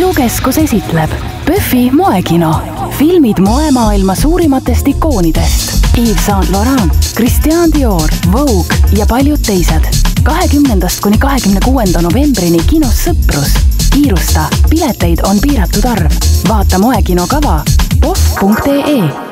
Viru keskus esitleb PÖFFi moekino. filmid moemaailma suurimatest ikoonidest. Yves Saint Laurent, Christian Dior, Vogue ja paljud teised. kahekümnendast kuni kahekümne kuuenda novembrini kinos Sõprus. kiirusta, pileteid on piiratud arv. vaata moekino kava post.ee